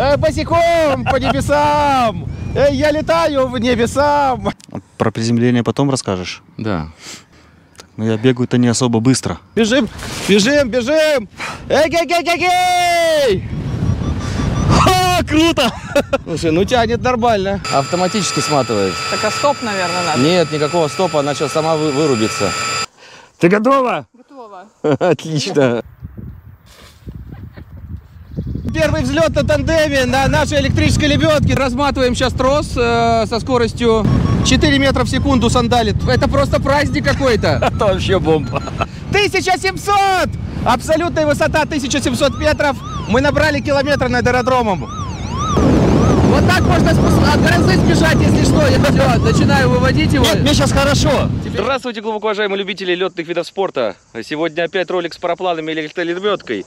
э, босиком по небесам. Э, я летаю в небесам. Про приземление потом расскажешь? Да. Но я бегаю-то не особо быстро. Бежим, бежим, бежим. Эй, эй, эй, эй, эй! Ха, круто! Слушай, ну тянет нормально. Автоматически сматывает. Так а стоп, наверное, надо. Нет, никакого стопа, она сейчас сама вы- вырубится. Ты готова? Готово. Отлично. Первый взлет на тандеме на нашей электрической лебедке. Разматываем сейчас трос э, со скоростью 4 метра в секунду сандалит. Это просто праздник какой-то. Это вообще бомба. 1700! Абсолютная высота 1700 метров. Мы набрали километр над аэродромом. Так можно от грозы сбежать, если что. Я все, начинаю выводить его. Мне сейчас хорошо. Здравствуйте, глубоко уважаемые любители летных видов спорта. Сегодня опять ролик с парапланами и электролебедкой.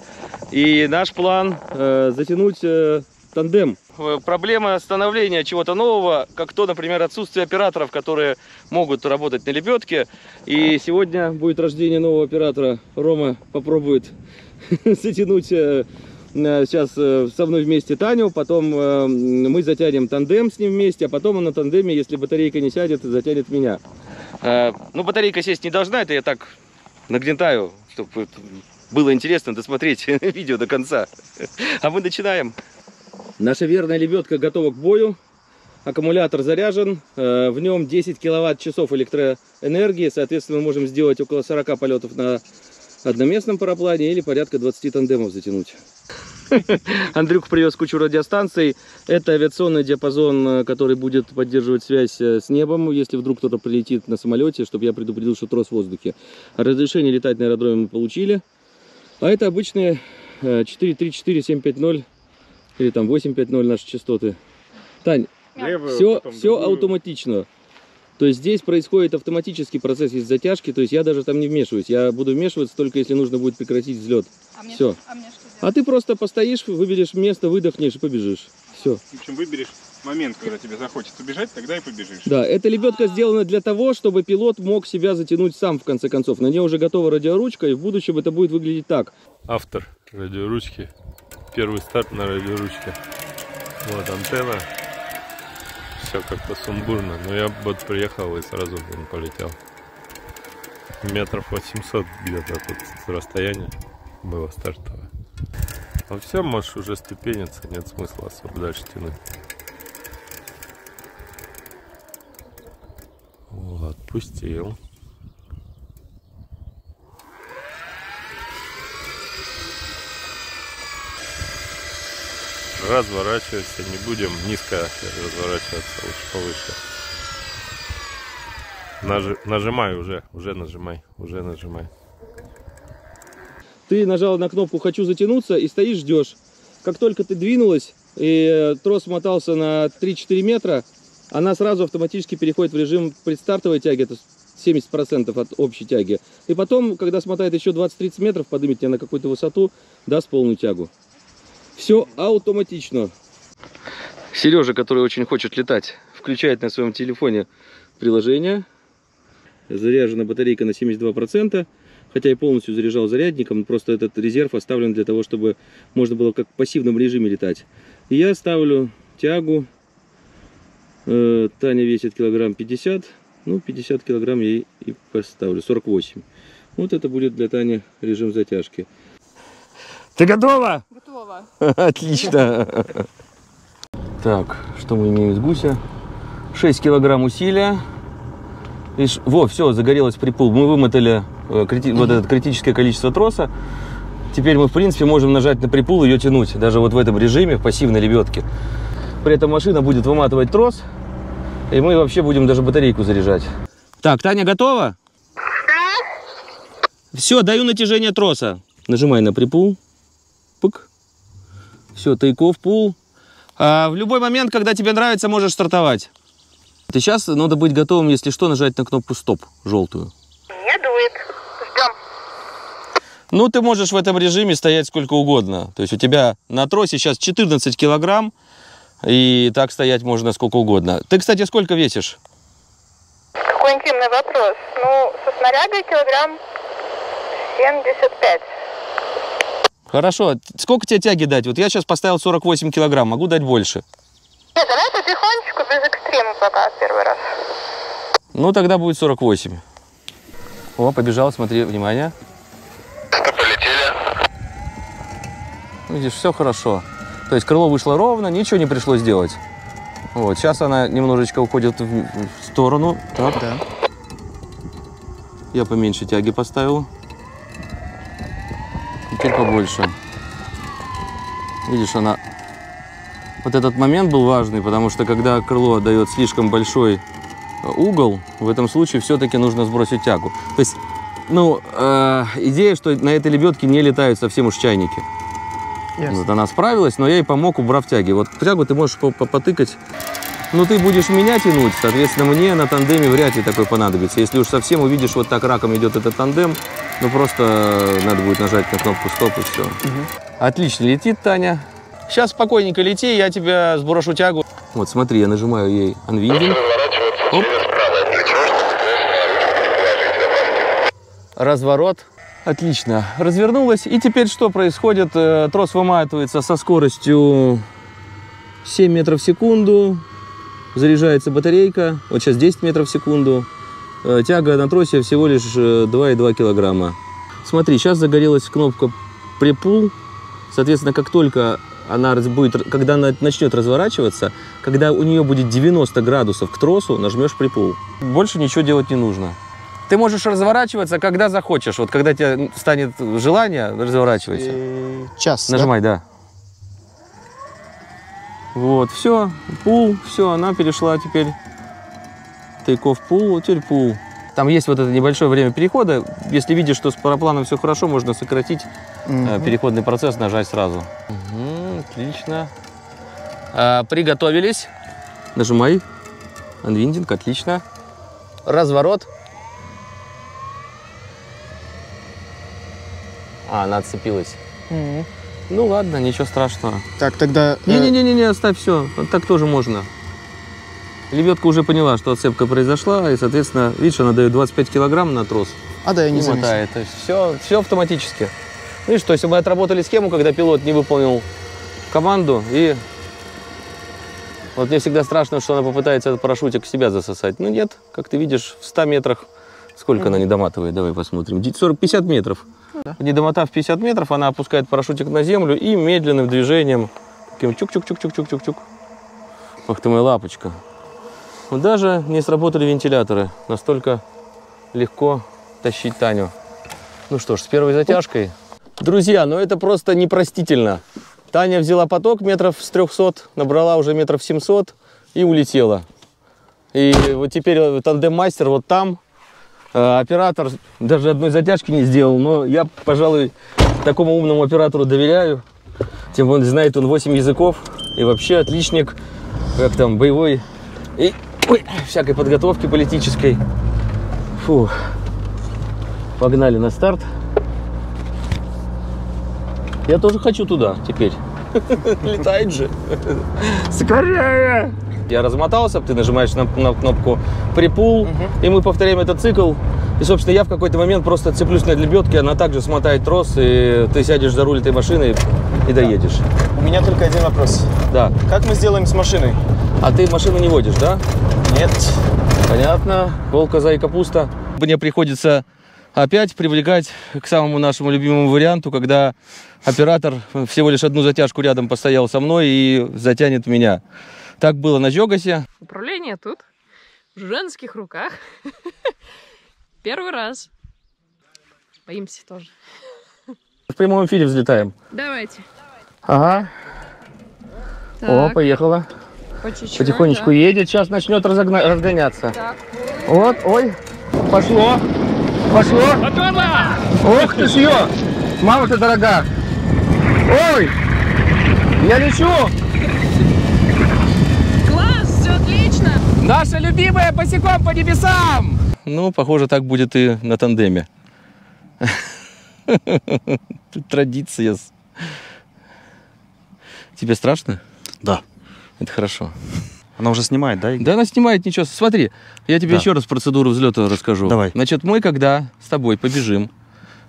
И наш план э, затянуть э, тандем. Э, Проблема становления чего-то нового, как то, например, отсутствие операторов, которые могут работать на лебедке. И сегодня будет рождение нового оператора. Рома попробует затянуть э, сейчас э, со мной вместе Таню, потом э, мы затянем тандем с ним вместе, а потом он на тандеме, если батарейка не сядет, затянет меня. Э, Ну, батарейка сесть не должна, это я так нагнетаю, чтобы было интересно досмотреть видео до конца. А мы начинаем. Наша верная лебедка готова к бою. Аккумулятор заряжен, э, в нем 10 киловатт-часов электроэнергии, соответственно, мы можем сделать около 40 полетов на одноместном параплане или порядка 20 тандемов затянуть. Андрюк привез кучу радиостанций. Это авиационный диапазон, э, который будет поддерживать связь э, с небом, если вдруг кто-то прилетит на самолете, чтобы я предупредил, что трос в воздухе. Разрешение летать на аэродроме мы получили. А это обычные э, 434-750 или там 850 наши частоты. Тань, все, все автоматично. То есть здесь происходит автоматический процесс из затяжки, то есть я даже там не вмешиваюсь. Я буду вмешиваться только если нужно будет прекратить взлет. А мне, Всё. а мне что? А ты просто постоишь, выберешь место, выдохнешь и побежишь. Все. В общем, выберешь момент, когда тебе захочется бежать, тогда и побежишь. Да, эта лебедка сделана для того, чтобы пилот мог себя затянуть сам в конце концов. На ней уже готова радиоручка, и в будущем это будет выглядеть так. автор радиоручки. Первый старт на радиоручке. Вот антенна. Все как-то сумбурно. Но я вот приехал и сразу блин, полетел. Метров 800 где-то тут расстояние было стартовое. Ну все, можешь уже ступениться, нет смысла особо дальше тянуть. Вот, отпустил. Разворачиваться не будем, низко разворачиваться, лучше повыше. Нажи- нажимай уже, уже нажимай, уже нажимай. Ты нажал на кнопку «Хочу затянуться» и стоишь, ждешь. Как только ты двинулась, и э, трос мотался на 3-4 метра, она сразу автоматически переходит в режим предстартовой тяги, это 70% от общей тяги. И потом, когда смотает еще 20-30 метров, поднимет тебя на какую-то высоту, даст полную тягу. Все автоматично. Сережа, который очень хочет летать, включает на своем телефоне приложение. Заряжена батарейка на 72%. Хотя и полностью заряжал зарядником, просто этот резерв оставлен для того, чтобы можно было как в пассивном режиме летать. И я ставлю тягу. Э, Таня весит килограмм 50. Ну, 50 килограмм я ей и поставлю. 48. Вот это будет для Тани режим затяжки. Ты готова? Готово. Отлично. Так, что мы имеем из гуся? 6 килограмм усилия. Видишь, во, все, загорелось припул. Мы вымотали крити- вот это критическое количество троса. Теперь мы, в принципе, можем нажать на припул и ее тянуть. Даже вот в этом режиме, в пассивной лебедке. При этом машина будет выматывать трос. И мы вообще будем даже батарейку заряжать. Так, Таня готова? Все, даю натяжение троса. Нажимай на припул. Пык. Все, тайков, пул. А в любой момент, когда тебе нравится, можешь стартовать. Ты сейчас надо быть готовым, если что, нажать на кнопку стоп, желтую. Не дует. Ну, ты можешь в этом режиме стоять сколько угодно. То есть у тебя на тросе сейчас 14 килограмм, и так стоять можно сколько угодно. Ты, кстати, сколько весишь? Какой интимный вопрос. Ну, со снарягой килограмм 75. Хорошо. Сколько тебе тяги дать? Вот я сейчас поставил 48 килограмм, могу дать больше. Нет, давай потихонечку, без экстрема пока первый раз. Ну, тогда будет 48. О, побежал, смотри, внимание. Видишь, все хорошо. То есть крыло вышло ровно, ничего не пришлось делать. Вот, сейчас она немножечко уходит в, сторону. Так. Да. Я поменьше тяги поставил. Теперь побольше. Видишь, она... Вот этот момент был важный, потому что когда крыло дает слишком большой э, угол, в этом случае все-таки нужно сбросить тягу. То есть, ну, э, идея, что на этой лебедке не летают совсем уж чайники. Вот она справилась, но я ей помог, убрав тяги. Вот тягу ты можешь по- по- потыкать. Ну, ты будешь меня тянуть, соответственно, мне на тандеме вряд ли такой понадобится. Если уж совсем увидишь, вот так раком идет этот тандем, ну, просто надо будет нажать на кнопку стоп и все. Отлично летит Таня. Сейчас спокойненько лети, я тебя сброшу тягу. Вот, смотри, я нажимаю ей анвиндинг. Разворот. Отлично. Развернулась. И теперь что происходит? Э, Трос выматывается со скоростью 7 метров в секунду. Заряжается батарейка. Вот сейчас 10 метров в секунду. Э, Тяга на тросе всего лишь э, 2,2 килограмма. Смотри, сейчас загорелась кнопка припул. Соответственно, как только она будет, когда она начнет разворачиваться, когда у нее будет 90 градусов к тросу, нажмешь припул. Больше ничего делать не нужно. Ты можешь разворачиваться, когда захочешь. Вот когда тебе станет желание, разворачивайся. Э, Час. да? Нажимай, да. Вот, все, пул, все, она перешла теперь тейков пул, теперь пул. Там есть вот это небольшое время перехода. Если видишь, что с парапланом все хорошо, можно сократить Мгм. переходный процесс, нажать сразу. отлично. А, приготовились. Нажимай. Анвиндинг, отлично. Разворот. А, она отцепилась. Мгм. Ну ладно, ничего страшного. Так, тогда... э, Не-не-не, оставь все. Так тоже можно. Лебедка уже поняла, что отцепка произошла, и, соответственно, видишь, она дает 25 килограмм на трос. А, да, я не Не заметил. мотает. То есть все, все автоматически. Видишь, то есть мы отработали схему, когда пилот не выполнил команду, и вот мне всегда страшно, что она попытается этот парашютик в себя засосать. Ну нет, как ты видишь, в 100 метрах, сколько она не доматывает, давай посмотрим, 40-50 метров. Не домотав 50 метров, она опускает парашютик на землю и медленным движением, таким чук-чук-чук-чук-чук-чук-чук. Ах ты моя лапочка. Вот даже не сработали вентиляторы. Настолько легко тащить Таню. Ну что ж, с первой затяжкой. Друзья, ну это просто непростительно. Таня взяла поток метров с 300, набрала уже метров 700 и улетела. И вот теперь э, тандем-мастер вот там. Э, Оператор даже одной затяжки не сделал, но я, пожалуй, такому умному оператору доверяю. Тем более знает он 8 языков и вообще отличник, как там, боевой и ой, всякой подготовки политической. Фу. Погнали на старт. Я тоже хочу туда теперь. Летает же. Скорее! Я размотался, ты нажимаешь на, на кнопку припул, и мы повторяем этот цикл. И, собственно, я в какой-то момент просто цеплюсь на лебедке, она также смотает трос, и ты сядешь за руль этой машины и доедешь. У меня только один вопрос. Да. Как мы сделаем с машиной? А ты машину не водишь, да? Нет. Понятно. Волк, коза и капуста. Мне приходится опять привлекать к самому нашему любимому варианту, когда оператор всего лишь одну затяжку рядом постоял со мной и затянет меня. Так было на Джогасе. Управление тут, в женских руках. Первый раз. Боимся тоже. В прямом эфире взлетаем. Давайте. Ага. О, поехала. по чуть-чуть. Потихонечку да. едет, сейчас начнет разогна- разгоняться. Так. Вот, ой, пошло, пошло. Ох ты ж ее, мама ты дорога. Ой, я лечу. Класс, все отлично. Наша любимая босиком по небесам. Ну, похоже, так будет и на тандеме. Тут традиция. Тебе страшно? Да. Это хорошо. Она уже снимает, да? Игорь? Да она снимает, ничего. Смотри, я тебе Да. еще раз процедуру взлета расскажу. Давай. Значит, мы когда с тобой побежим,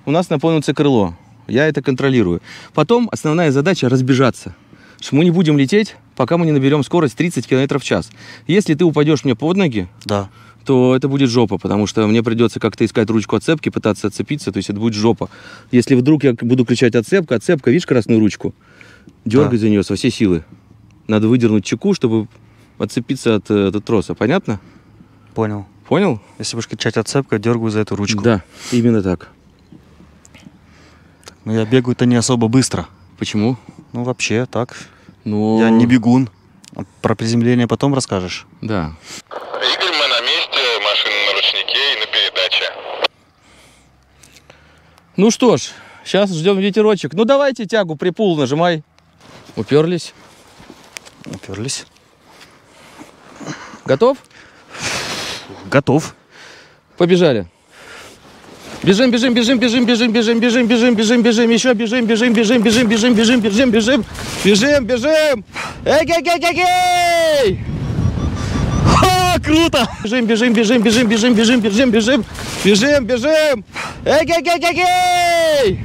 у нас наполнится крыло. Я это контролирую. Потом основная задача разбежаться. Что мы не будем лететь, пока мы не наберем скорость 30 км в час. Если ты упадешь мне под ноги, Да. то это будет жопа, потому что мне придется как-то искать ручку отцепки, пытаться отцепиться, то есть это будет жопа. Если вдруг я буду кричать отцепка, отцепка, видишь красную ручку? Дергай Да. за нее со всей силы. Надо выдернуть чеку, чтобы отцепиться от, э, от троса. Понятно? Понял. Понял? Если будешь кричать отцепка, дергаю за эту ручку. Да, именно так. Но я бегаю-то не особо быстро. Почему? Ну, вообще, так. Ну, Я не бегун. Про приземление потом расскажешь. Да. Игорь, мы на месте, машина на ручнике и на передаче. Ну что ж, сейчас ждем ветерочек. Ну давайте тягу, припул нажимай. Уперлись. Уперлись. Готов? Готов. Побежали. Бежим, бежим, бежим, бежим, бежим, бежим, бежим, бежим, бежим, бежим, еще бежим, бежим, бежим, бежим, бежим, бежим, бежим, бежим, бежим, бежим. Эй, гей, гей, гей, гей! Ха, круто! Бежим, бежим, бежим, бежим, бежим, бежим, бежим, бежим, бежим, бежим. Эй, гей, гей, гей, гей!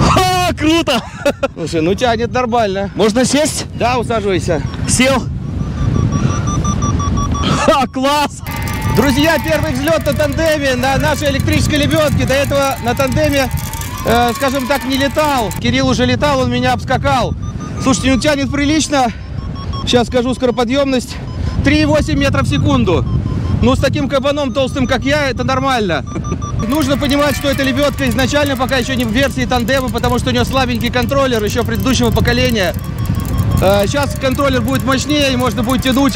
Ха, круто! Слушай, ну тянет нормально. Можно сесть? Да, усаживайся. Сел. Ха, класс! Друзья, первый взлет на тандеме на нашей электрической лебедке. До этого на тандеме, э, скажем так, не летал. Кирилл уже летал, он меня обскакал. Слушайте, ну тянет прилично. Сейчас скажу скороподъемность. 3,8 метров в секунду. Ну, с таким кабаном толстым, как я, это нормально. Нужно понимать, что эта лебедка изначально пока еще не в версии тандема, потому что у нее слабенький контроллер еще предыдущего поколения. Э, Сейчас контроллер будет мощнее, и можно будет тянуть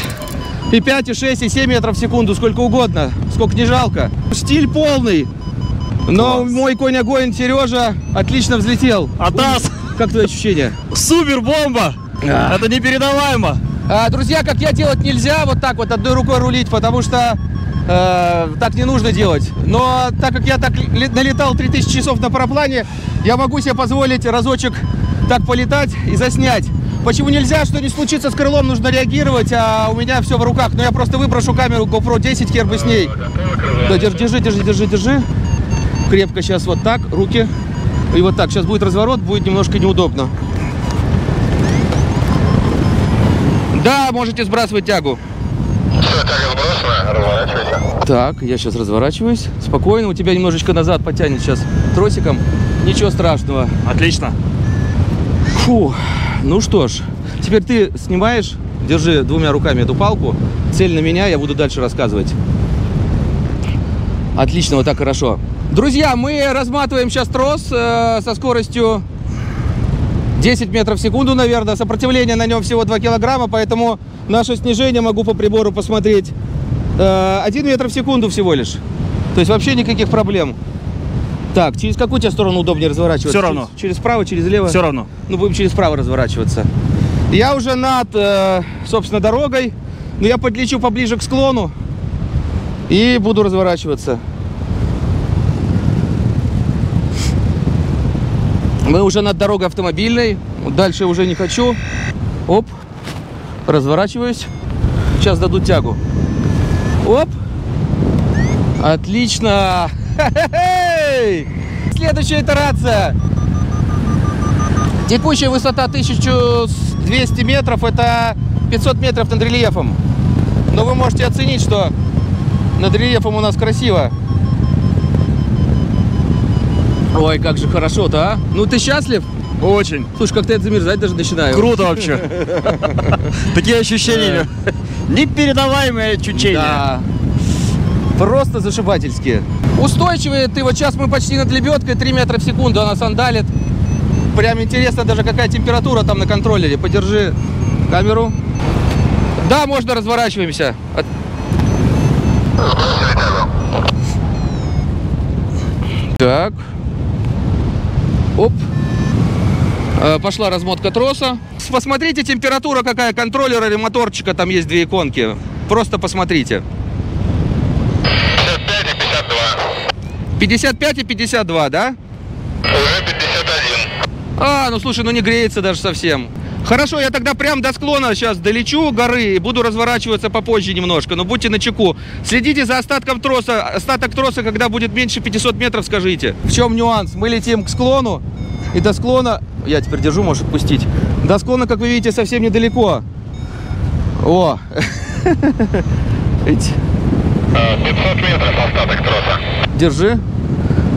и 5, и 6, и 7 метров в секунду, сколько угодно, сколько не жалко. Стиль полный. Но мой конь огонь Сережа отлично взлетел. Атас! Как твои ощущения? Супер бомба! Это непередаваемо. А, друзья, как я делать нельзя, вот так вот одной рукой рулить, потому что э, так не нужно делать. Но так как я так ле- налетал 3000 часов на параплане, я могу себе позволить разочек так полетать и заснять. Почему нельзя, что не случится с крылом, нужно реагировать, а у меня все в руках. Но я просто выброшу камеру GoPro 10, хер бы с ней. Да, держи, держи, держи, держи. Крепко сейчас вот так, руки. И вот так. Сейчас будет разворот, будет немножко неудобно. Да, можете сбрасывать тягу. Так, я сейчас разворачиваюсь. Спокойно, у тебя немножечко назад потянет сейчас тросиком. Ничего страшного. Отлично. Фу, ну что ж, теперь ты снимаешь, держи двумя руками эту палку, цель на меня, я буду дальше рассказывать. Отлично, вот так хорошо. Друзья, мы разматываем сейчас трос э, со скоростью 10 метров в секунду, наверное. Сопротивление на нем всего 2 килограмма, поэтому наше снижение, могу по прибору посмотреть, э, 1 метр в секунду всего лишь. То есть вообще никаких проблем. Так, через какую тебе сторону удобнее разворачиваться? Всё равно. Через, через право, через лево? Все равно. Ну, будем через право разворачиваться. Я уже над, э, собственно, дорогой. Но я подлечу поближе к склону. И буду разворачиваться. Мы уже над дорогой автомобильной. Дальше уже не хочу. Оп. Разворачиваюсь. Сейчас дадут тягу. Оп. Отлично. Хе-хе-хей! Следующая итерация. Текущая высота 1200 метров, это 500 метров над рельефом. Но вы можете оценить, что над рельефом у нас красиво. Ой, как же хорошо-то, а? Ну ты счастлив? Очень. Слушай, как-то я замерзать даже начинаю. Круто вообще. Такие ощущения. Непередаваемые ощущения. Да. Просто зашибательские. Устойчивые, ты вот сейчас мы почти над лебедкой, 3 метра в секунду она сандалит. Прям интересно даже какая температура там на контроллере. Подержи камеру. Да, можно разворачиваемся. От-. Так. Оп. Э, Пошла размотка троса. Посмотрите, температура какая контроллера или моторчика. Там есть две иконки. Просто посмотрите. 55 и 52. 55 и 52, да? Уже 51. А, ну слушай, ну не греется даже совсем. Хорошо, я тогда прям до склона сейчас долечу горы и буду разворачиваться попозже немножко, но будьте начеку. Следите за остатком троса. Остаток троса, когда будет меньше 500 метров, скажите. В чем нюанс? Мы летим к склону, и до склона... Я теперь держу, может отпустить. До склона, как вы видите, совсем недалеко. О! Эти. 500 метров остаток троса. Держи.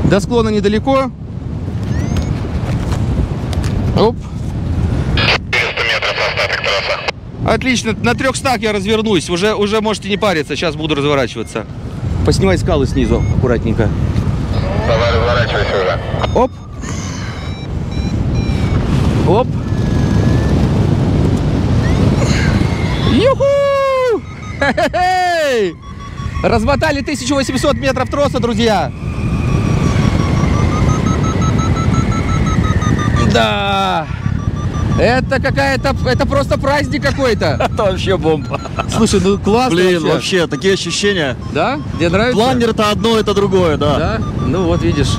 До склона недалеко. Оп. 400 метров остаток. Отлично, на 300 я развернусь. Уже, уже можете не париться, сейчас буду разворачиваться. Поснимай скалы снизу, аккуратненько. Давай разворачивайся уже. Оп. Оп. Юху! Хе-хе-хей! Размотали 1800 метров троса, друзья. Да. Это какая-то, это просто праздник какой-то. Это вообще бомба. Слушай, ну классно Блин, вообще. вообще, такие ощущения. Да? Тебе нравится? Планер это одно, это другое, да. Да? Ну вот видишь.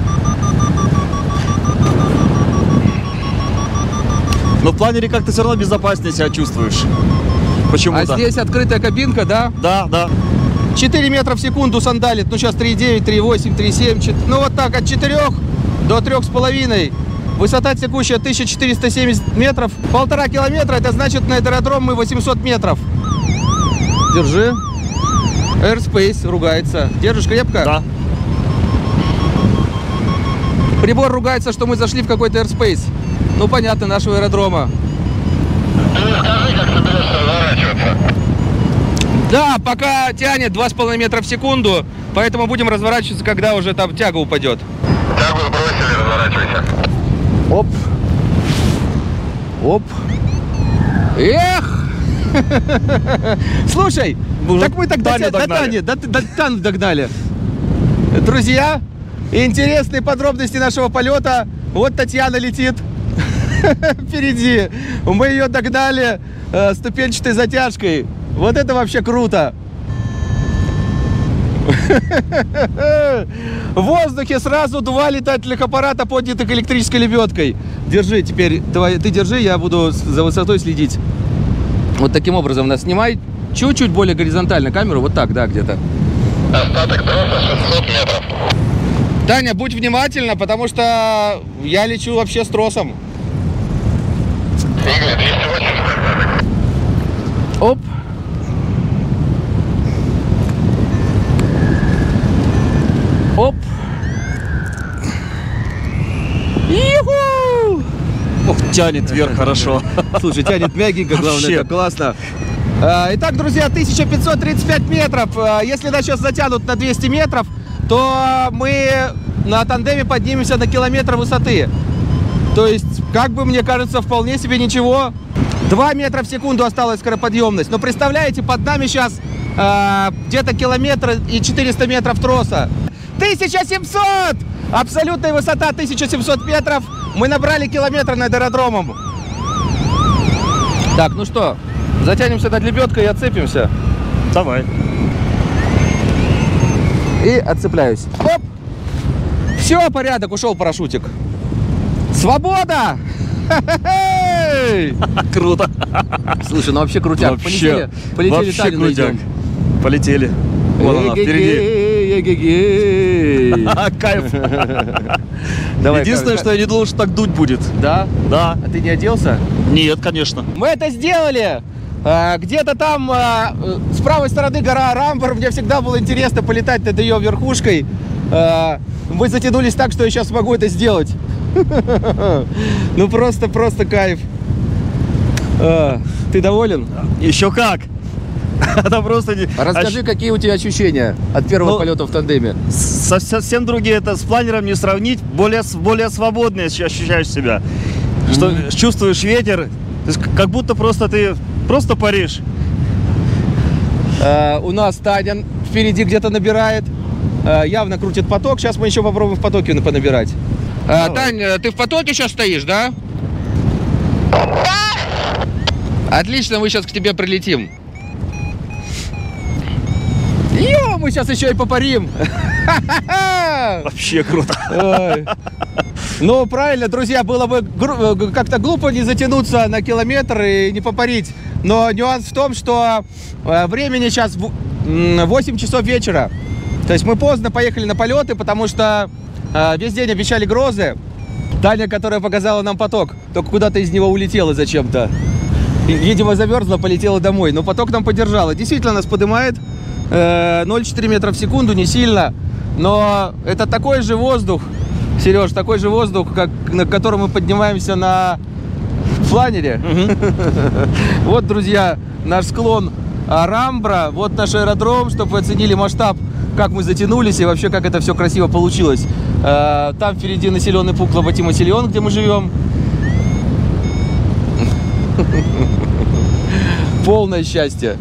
Но в планере как-то все равно безопаснее себя чувствуешь. А Почему-то. здесь открытая кабинка, да? Да, да. 4 метра в секунду сандалит. Ну, сейчас 3,9, 3,8, 3,7. чет- Ну, вот так, от 4 до 3,5. Высота текущая 1470 метров. Полтора километра, это значит на аэродром мы 800 метров. Держи. Airspace ругается. Держишь крепко? Да. Прибор ругается, что мы зашли в какой-то airspace. Ну, понятно, нашего аэродрома. Ты мне скажи, как разворачиваться. Да, пока тянет 2,5 метра в секунду, поэтому будем разворачиваться, когда уже там тяга упадет. Тягу сбросили, разворачивайся. Оп. Оп. Эх! Слушай, Уже так мы Таню до догнали. Тани, до, до Таню догнали. Друзья, интересные подробности нашего полета. Вот Татьяна летит впереди. Мы ее догнали э, ступенчатой затяжкой. Вот это вообще круто. В воздухе сразу два летательных аппарата, поднятых электрической лебедкой. Держи теперь, давай, ты держи, я буду за высотой следить. Вот таким образом нас снимай чуть-чуть более горизонтально камеру, вот так, да, где-то. Остаток троса 600 метров. Таня, будь внимательна, потому что я лечу вообще с тросом. Игорь, 280 тянет вверх хорошо. Слушай, тянет мягенько, главное, это классно. А, Итак, друзья, 1535 метров. А, Если нас сейчас затянут на 200 метров, то мы на тандеме поднимемся на километр высоты. То есть, как бы мне кажется, вполне себе ничего. 2 метра в секунду осталась скороподъемность. Но представляете, под нами сейчас а, где-то километр и 400 метров троса. 1700! Абсолютная высота 1700 метров. Мы набрали километр над аэродромом. Так, ну что, затянемся над лебедкой и отцепимся. Давай. И отцепляюсь. Оп! Все, порядок, ушел парашютик. Свобода! Круто. Слушай, ну вообще крутяк. Вообще, Полетели, полетели вообще Таню крутяк. найдем. Полетели. Вон она, впереди. Кайф. Давай, Единственное, как- что я не думал, что так дуть будет. Да? Да. А ты не оделся? Нет, конечно. Мы это сделали! А, Где-то там а, с правой стороны гора Рамбор. Мне всегда было интересно полетать над ее верхушкой. А, Мы затянулись так, что я сейчас смогу это сделать. Ну просто, просто кайф. Ты доволен? Еще как. Это просто не... А Расскажи, какие у тебя ощущения от первого Ну, полета в тандеме? Со- совсем другие, это с планером не сравнить, более, более свободно ощ- ощущаешь себя. Что чувствуешь ветер, то есть как будто просто ты просто паришь. А, У нас Таня впереди где-то набирает. А, Явно крутит поток. Сейчас мы еще попробуем в потоке на- понабирать. А, Тань, э, ты в потоке сейчас стоишь, да? Отлично, мы сейчас к тебе прилетим. Мы сейчас еще и попарим. Вообще круто. Ой. Ну, правильно, друзья, было бы э, как-то глупо не затянуться на километр и не попарить. Но нюанс в том, что э, времени сейчас в- м, 8 часов вечера. То есть мы поздно поехали на полеты, потому что э, весь день обещали грозы. Таня, которая показала нам поток, только куда-то из него улетела зачем-то. Видимо, замерзла, полетела домой. Но поток нам поддержала. Действительно, нас поднимает 0,4 метра в секунду, не сильно. Но это такой же воздух, Сереж, такой же воздух, как на котором мы поднимаемся на планере. Вот, друзья, наш склон Рамбра, вот наш аэродром, чтобы вы оценили масштаб, как мы затянулись и вообще как это все красиво получилось. Э, Там впереди населенный пункт Лоботима-Силион, где мы живем. Полное счастье.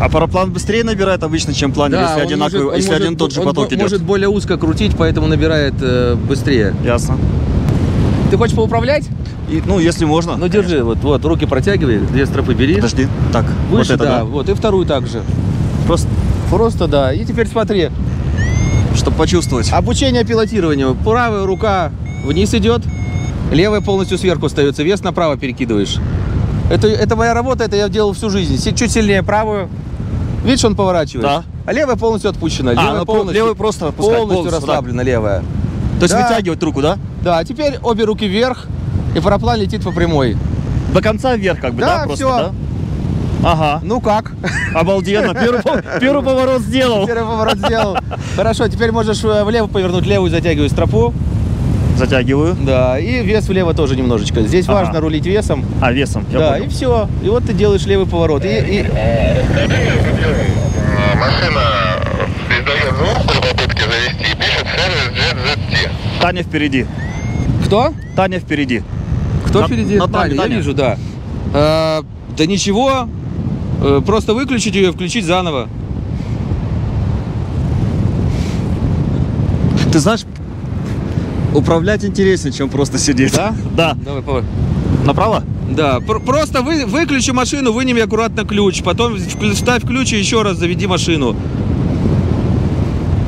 А параплан быстрее набирает обычно, чем планер, если, он одинаковый, может- если может- один тот же поток идет. может более узко крутить, поэтому набирает э, быстрее. Ясно. Ты хочешь поуправлять? И, ну, если можно. Ну держи, вот, вот, руки протягивай, две стропы бери. Подожди. Так, Выше, вот это, да, да. вот, и вторую также. Просто, Просто, да. И теперь смотри, чтобы почувствовать. обучение пилотированию. Правая рука вниз идет, левая полностью сверху остается, вес направо перекидываешь. Это, это моя работа, это я делал всю жизнь. Чуть сильнее правую. Видишь, он поворачивает. Да. А левая полностью отпущена. А, Левая ну, полностью, левый просто полностью полностью, да. расслаблена левая. То есть Да. вытягивать руку, да? Да, а теперь обе руки вверх, и параплан летит по прямой. До конца вверх, как бы, да? Да, просто, всё. да? Ага, Ну как? обалденно. Первый, первый поворот сделал. Первый поворот сделал. Хорошо, теперь можешь э, влево повернуть левую, затягивай стропу. Затягиваю. Да, и вес влево тоже немножечко. Здесь Ага. важно рулить весом. А, весом, я да, понял. и все. И вот ты делаешь левый поворот. И, и- Машина издает звук при попытке завести и пишет сервис JZT. Таня впереди. Кто? Таня впереди. Кто На- впереди? над нами Таня, я Таня. вижу, да. Э, да ничего. Э, просто выключить ее и включить заново. Ты знаешь, управлять интереснее, чем просто сидеть. Да? Да. Давай, поворот. Направо? Да, пр- просто вы, выключи машину, вынеми аккуратно ключ, потом вставь ключ и еще раз заведи машину.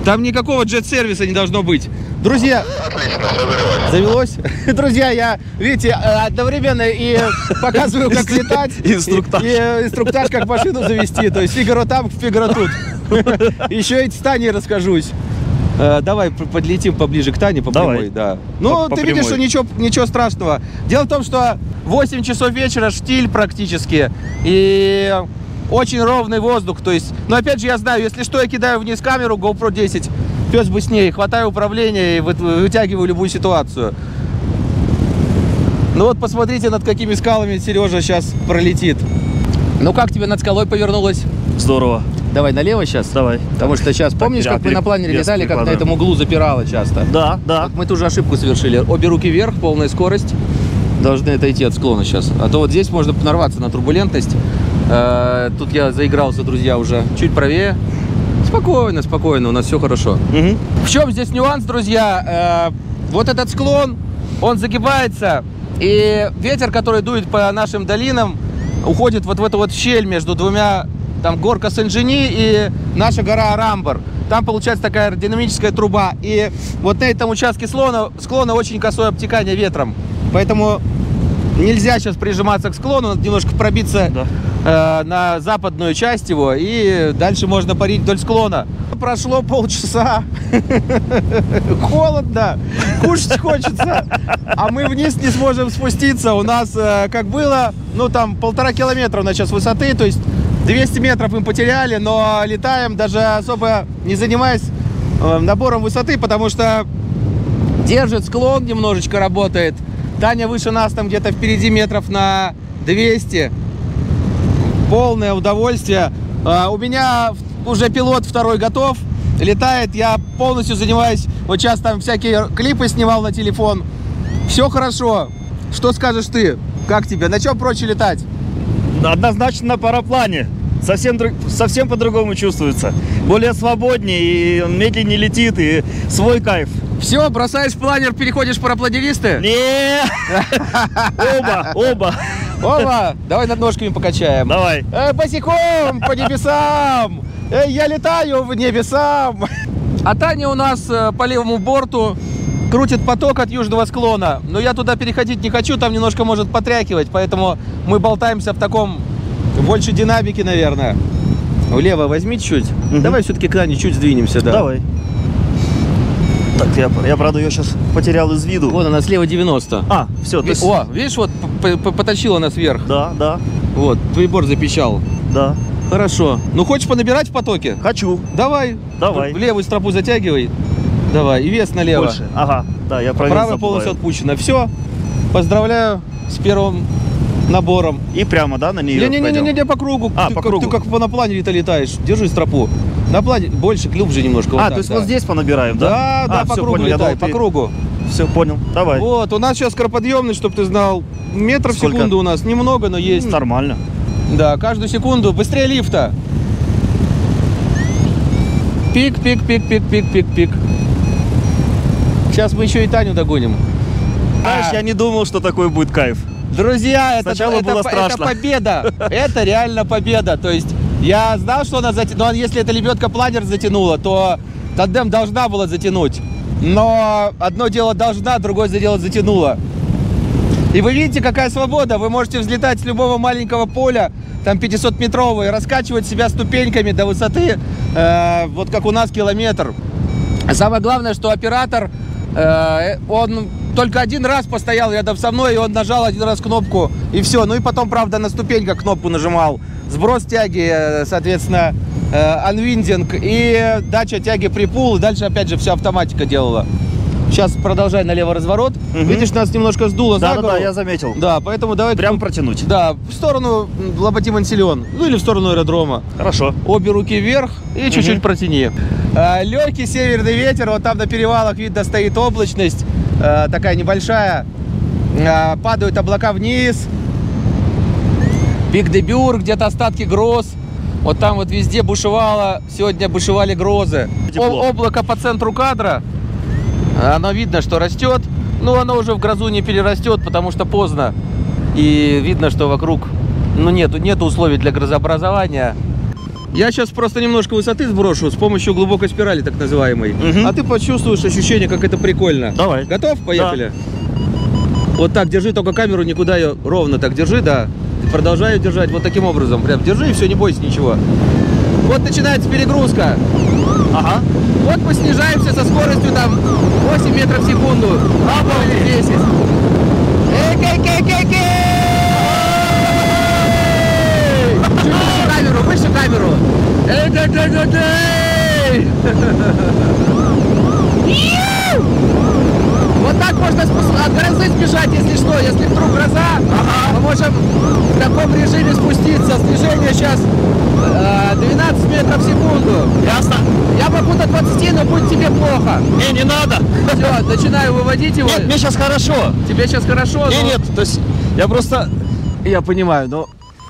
Там никакого джет-сервиса не должно быть. Друзья, Отлично, завелось. Друзья, я, видите, э, одновременно и показываю, как летать. Инструктаж. И, и, э, инструктаж, как машину завести. То есть фигаро там, фигаро тут. Еще и с Таней расскажусь. Э, Давай подлетим поближе к Тане по Давай. прямой, да. Ну, По- по ты видишь, прямой. что ничего, ничего страшного. Дело в том, что 8 часов вечера, штиль практически, и очень ровный воздух. То есть, но опять же, я знаю, если что, я кидаю вниз камеру GoPro 10, пес бы с ней, хватаю управление и вы- вытягиваю любую ситуацию. Ну вот посмотрите, над какими скалами Сережа сейчас пролетит. Ну как тебе над скалой повернулось? Здорово. Давай налево сейчас. Давай. Потому что сейчас, помнишь, я как мы на планере летали, как на этом углу запирало часто? Да, да. Вот мы ту же ошибку совершили. Обе руки вверх, полная скорость. Должны отойти от склона сейчас. А то вот здесь можно нарваться на турбулентность. Э, Тут я заигрался, друзья, уже чуть правее. Спокойно, спокойно, у нас все хорошо. Мгм. В чем здесь нюанс, друзья? Э, Вот этот склон, он загибается, и ветер, который дует по нашим долинам, уходит вот в эту вот щель между двумя, там горка Сен-Жени и наша гора Арамбар. Там получается такая аэродинамическая труба. И вот на этом участке склона, склона очень косое обтекание ветром. Поэтому нельзя сейчас прижиматься к склону, надо немножко пробиться Да. э, на западную часть его, и дальше можно парить вдоль склона. Прошло полчаса, холодно, кушать хочется, а мы вниз не сможем спуститься. У нас, э, как было, ну там полтора километра у нас сейчас высоты, то есть 200 метров мы потеряли, но летаем даже особо не занимаясь э, набором высоты, потому что держит склон, немножечко работает. Таня выше нас там где-то впереди метров на 200. Полное удовольствие. А, У меня уже пилот второй готов. Летает, я полностью занимаюсь. Вот сейчас там всякие клипы снимал на телефон. Все хорошо. Что скажешь ты? Как тебе? На чем проще летать? Однозначно на параплане. Совсем, друг- совсем по-другому чувствуется. Более свободнее, и он медленнее летит, и свой кайф. Все, бросаешь планер, переходишь в парапланеристы? Не, Оба, оба. Оба, давай над ножками покачаем. Давай. Э, босиком по небесам! Э, я летаю в небесам! А Таня у нас э, по левому борту крутит поток от южного склона. Но я туда переходить не хочу, там немножко может потрякивать, поэтому мы болтаемся в таком больше динамике, наверное. Влево возьми чуть. Давай все-таки к чуть сдвинемся, да. Давай. Так, я, я правда ее сейчас потерял из виду. Вон она слева 90. А, все, Ви- О, видишь, вот потащила нас вверх. Да, да, Вот, прибор запищал. да. Хорошо. Ну, хочешь понабирать в потоке? Хочу. Давай. Давай. В левую стропу затягивай. Давай. И вес налево. Больше. Ага, да, я правильно Правая полностью отпущена. Все. Поздравляю с первым набором. И прямо, да, на нее Не-не-не, пойдем? не по кругу. А, ты, по как, кругу. ты как по- на планере-то летаешь. Держи стропу. На плане больше, глубже немножко. А, вот то так, есть да. вот здесь понабираем, да? Да, да, А, по всё, кругу понял, я летай, думал, по ты- кругу. Все, понял. Давай. Вот, у нас сейчас скороподъемность, чтобы ты знал. Метров в секунду у нас немного, но есть. Ну, Нормально. Да, каждую секунду. Быстрее лифта. Пик, пик, пик, пик, пик, пик, пик. Сейчас мы еще и Таню догоним. Знаешь, я не думал, что такой будет кайф. Друзья, это, Сначала это, было это страшно. победа. Это реально победа. То есть я знал, что она затянула. Но если эта лебедка планер затянула, то тандем должна была затянуть. Но одно дело должна, другое дело затянула. И вы видите, какая свобода. Вы можете взлетать с любого маленького поля, там 500-метрового, и раскачивать себя ступеньками до высоты, э, вот как у нас, километр. Самое главное, что оператор, э, он только один раз постоял рядом со мной, и он нажал один раз кнопку, и все. Ну и потом, правда, на ступеньках кнопку нажимал. Сброс тяги, э, соответственно, э, анвиндинг и дача тяги припул. И дальше, опять же, все автоматика делала. Сейчас продолжай налево разворот. Мгм. Видишь, нас немножко сдуло за Да, да, голову. да, я заметил. Да, поэтому давай... Прям протянуть. Да, в сторону м, Лоботи Мансильон. Ну или в сторону аэродрома. Хорошо. Обе руки вверх и чуть-чуть протяни. А, легкий северный ветер, вот там на перевалах видно стоит облачность, а, такая небольшая. А, падают облака вниз. Пик де Бюр, где-то остатки гроз. Вот там вот везде бушевало, сегодня бушевали грозы. О- облако по центру кадра, оно видно, что растет, но оно уже в грозу не перерастет, потому что поздно. И видно, что вокруг ну, нету, нету условий для грозообразования. Я сейчас просто немножко высоты сброшу с помощью глубокой спирали, так называемой. Мгм. А ты почувствуешь ощущение, как это прикольно. Давай. Готов? Поехали. Вот так держи, только камеру никуда ее ровно так держи, да. Ее держать вот таким образом. Прям держи и все, не бойся ничего. Вот начинается перегрузка. Ага. Вот мы снижаемся со скоростью там 8 метров в секунду. Или 10. Эй, выше камеру. Эй, кей, кей, кей! Иу! Вот так можно от грозы сбежать, если что. Если вдруг гроза, мы можем в таком режиме спуститься. Снижение сейчас э, 12 метров в секунду. Ясно. Я могу до 20, но будет тебе плохо. Не, не надо. Все, начинаю выводить его. Нет, мне сейчас хорошо. Тебе сейчас хорошо, Не, но- нет, то есть я просто... Я понимаю, но...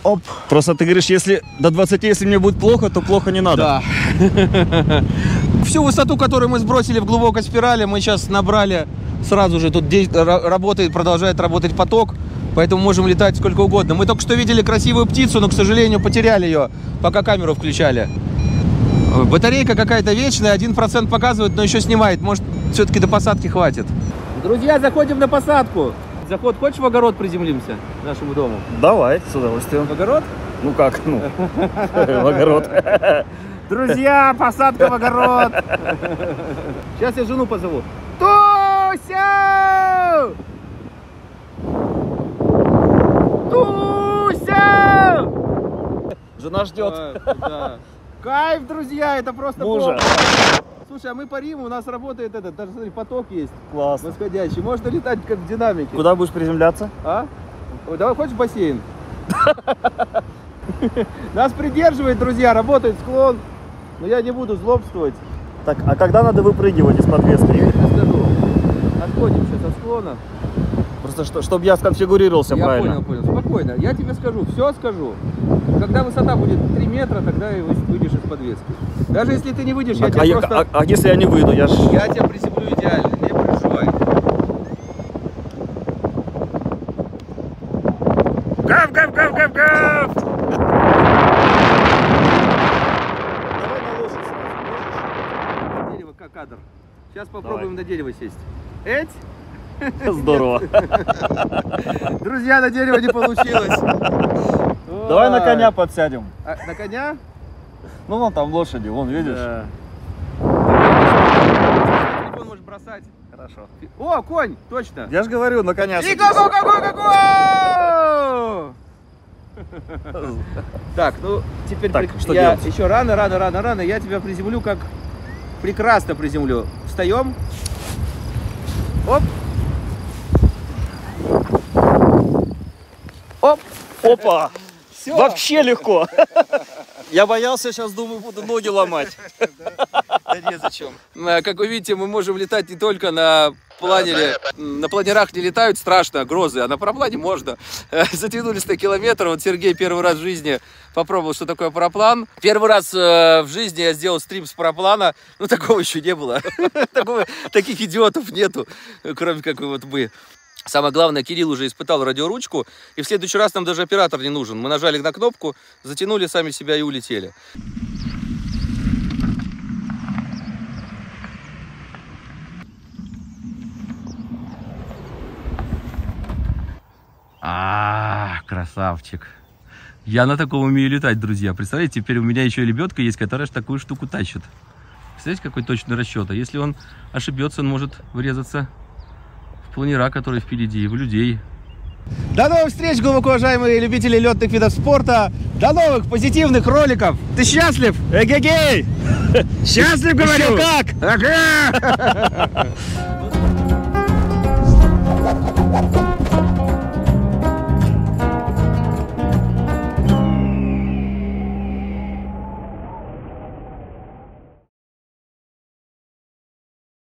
Оп. Просто ты говоришь, если до 20, если мне будет плохо, то плохо не надо. Да. Всю высоту, которую мы сбросили в глубокой спирали, мы сейчас набрали сразу же. Тут работает, продолжает работать поток, поэтому можем летать сколько угодно. Мы только что видели красивую птицу, но, к сожалению, потеряли ее, пока камеру включали. Батарейка какая-то вечная, 1% показывает, но еще снимает. Может, все-таки до посадки хватит. Друзья, заходим на посадку. Заход, хочешь в огород приземлимся нашему дому? Давай, с удовольствием. В огород? Ну как, ну, в огород. Друзья, посадка в огород. Сейчас я жену позову. Туся! Туся! Жена ждет. Кайф, друзья, это просто Мужа. бомба. Слушай, а мы парим, у нас работает этот, даже смотри, поток есть Классно. восходящий. Можно летать как в динамике. Куда будешь приземляться? А? Ой, Давай, хочешь в бассейн? Нас придерживает, друзья, работает склон. Но я не буду злобствовать. Так, а когда надо выпрыгивать из подвески? Я скажу. Отходим сейчас от склона. Просто что, чтобы я сконфигурировался я правильно. понял, понял. Спокойно. Я тебе скажу, все скажу. Когда высота будет 3 метра, тогда и вы- выйдешь из подвески. Даже если ты не выйдешь, я А, тебя а я- просто... а- а если я не выйду, я ж... Я тебя приземлю идеально, не переживай. гав, гав, гав, гав! Давай на лошадь сразу, Дерево как кадр. Сейчас попробуем на дерево сесть. Эть! Здорово. Друзья, на дерево не получилось. Давай на коня подсядем. А, на коня? Ну, вон там лошади, вон, видишь? Да. Телефон можешь бросать. Хорошо. О, конь, точно. Я же говорю, на коня И го го го го го го Так, ну теперь Так, при- что я делать? еще рано, рано, рано, рано. Я тебя приземлю как прекрасно приземлю. Встаем. Оп. Оп. Опа! Вообще легко. Я боялся, сейчас думаю, буду ноги ломать. Да нет, зачем? Как вы видите, мы можем летать не только на планере. На планерах не летают страшно, грозы, а на параплане можно. Затянули 100 километров. Вот Сергей первый раз в жизни попробовал, что такое параплан. Первый раз э, в жизни я сделал стрим с параплана. Ну, такого еще не было. Таких идиотов нету, кроме как вот мы. Самое главное, Кирилл уже испытал радиоручку, и в следующий раз нам даже оператор не нужен. Мы нажали на кнопку, затянули сами себя и улетели. А, красавчик. Я на таком умею летать, друзья. Представляете, теперь у меня еще и лебедка есть, которая такую штуку тащит. Представляете, какой точный расчет. А если он ошибется, он может врезаться планера, которые впереди, и в людей. До новых встреч, глубоко уважаемые любители летных видов спорта. До новых позитивных роликов. Ты счастлив? Эгегей! Счастлив, говорю! Еще как! Ага!